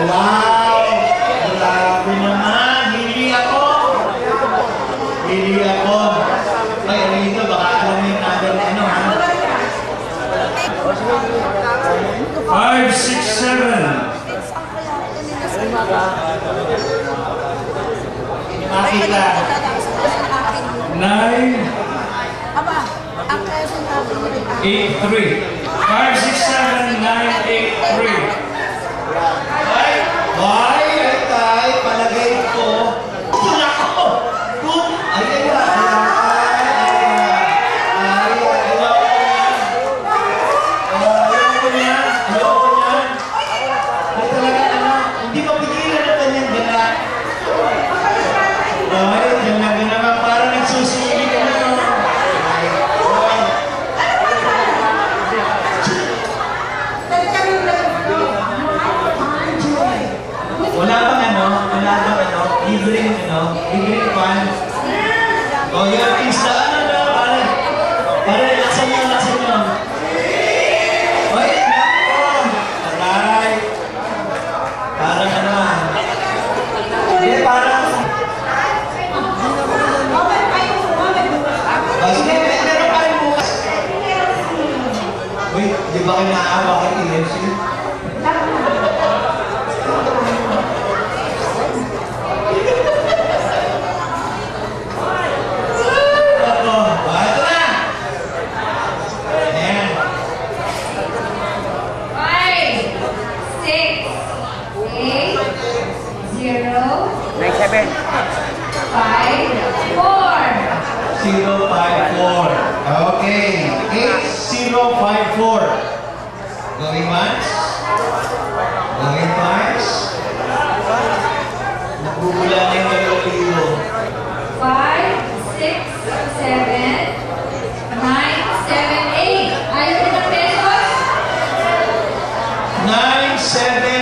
Wow! Grabe naman! Hindi ako! Hindi ako! Ay, Rito, baka alam niyo yung number na ano, ha? 5, 6, 7. Makita. 9. Aba, ang kaya sinabi ko 8, 3. 5, 6, libre, ano, libre fans. O yun, pista, ano na, pare, pare, nasa na, five, four. 054. Okay. 8054. Going once. Going twice. Nagugula na yung dalawang. Five, six, seven, nine, seven, eight. Ayaw ko ng pesos? 978.